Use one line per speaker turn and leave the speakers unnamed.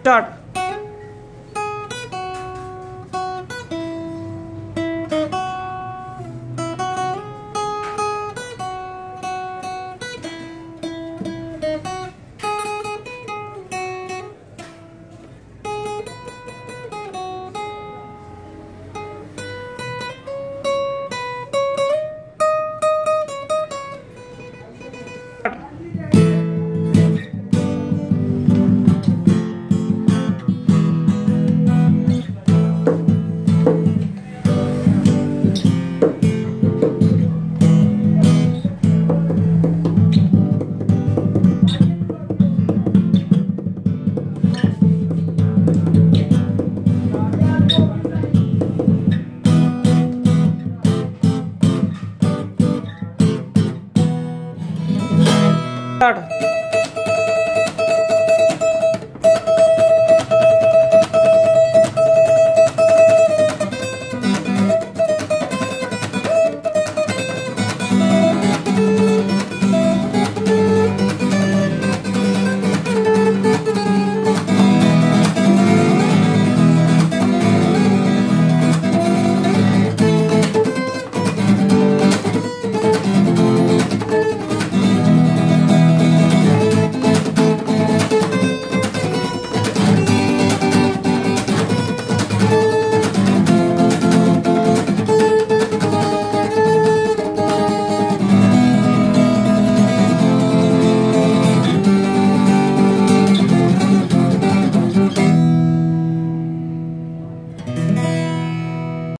start start